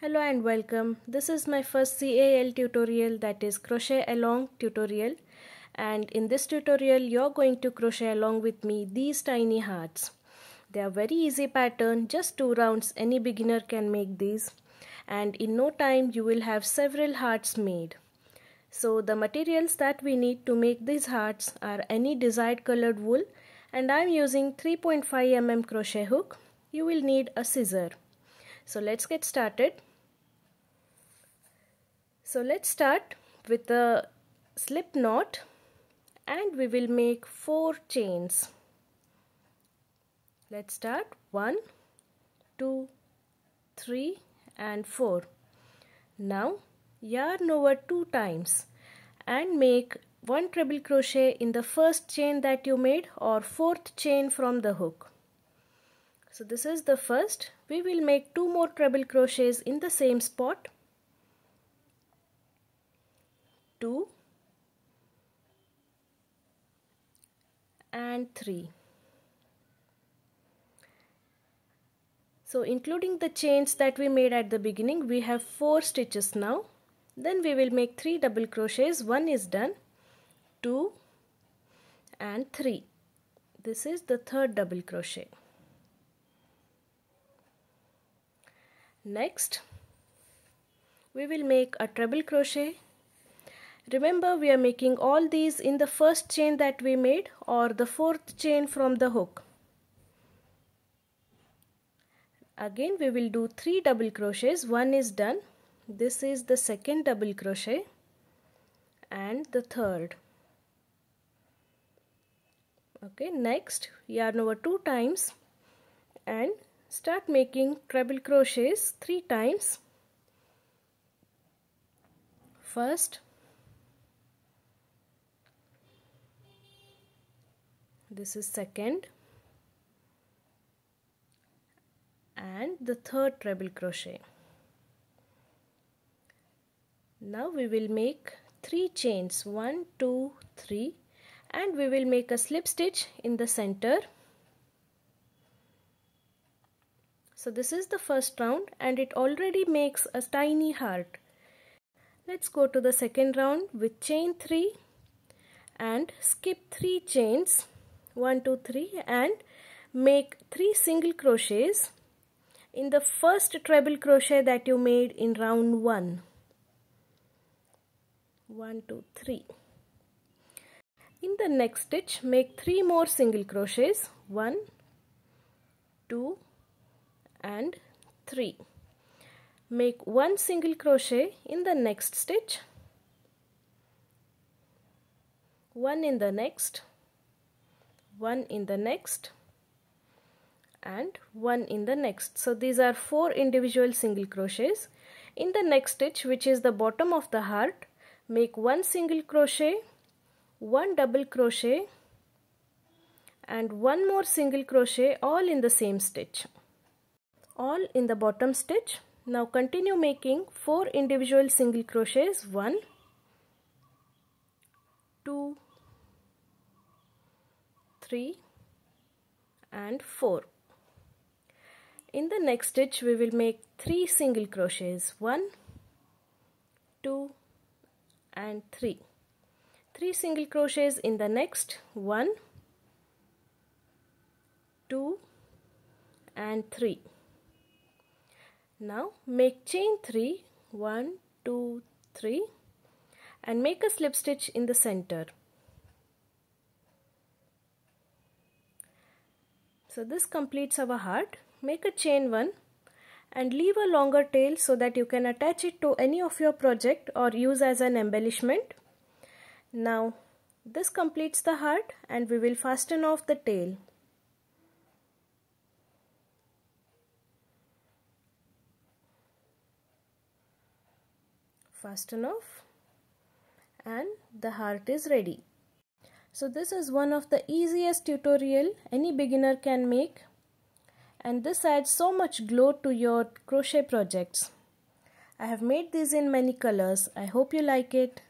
Hello and welcome. This is my first CAL tutorial that is crochet along tutorial and in this tutorial you're going to crochet along with me these tiny hearts. They are very easy pattern just two rounds any beginner can make these and in no time you will have several hearts made. So the materials that we need to make these hearts are any desired colored wool and I'm using 3.5 mm crochet hook. You will need a scissor. So let's get started. So let's start with a slip knot and we will make four chains. Let's start one, two, three, and 4. Now yarn over two times and make one treble crochet in the first chain that you made or fourth chain from the hook. So this is the first. We will make two more treble crochets in the same spot. so including the chains that we made at the beginning we have four stitches now. Then we will make three double crochets. One is done. Two and three. This is the third double crochet. Next we will make a treble crochet. Remember we are making all these in the first chain that we made or the fourth chain from the hook. Again we will do 3 double crochets. One is done. This is the second double crochet and the third. Okay, next yarn over two times and start making treble crochets three times first this is second. And the third treble crochet. Now we will make three chains. One two three. And we will make a slip stitch in the center. So this is the first round and it already makes a tiny heart. Let's go to the second round with chain 3 and skip 3 chains 1 2 3 and make 3 single crochets. In the first treble crochet that you made in round 1 1 2 3 in the next stitch make 3 more single crochets. 1 2 and 3 make one single crochet in the next stitch. One in the next one in the next and one in the next. So these are four individual single crochets. In the next stitch which is the bottom of the heart make one single crochet one double crochet and one more single crochet all in the same stitch. All in the bottom stitch. Now continue making 4 individual single crochets. 1 2 3 and 4. In the next stitch we will make 3 single crochets 1 2 and 3. 3 single crochets in the next 1 2 and 3 now make chain 3, 1, 2, 3 and make a slip stitch in the center. So this completes our heart. Make a chain 1 and leave a longer tail so that you can attach it to any of your project or use as an embellishment. Now this completes the heart and we will fasten off the tail. fasten off and the heart is ready. So this is one of the easiest tutorial any beginner can make and this adds so much glow to your crochet projects. I have made these in many colors. I hope you like it.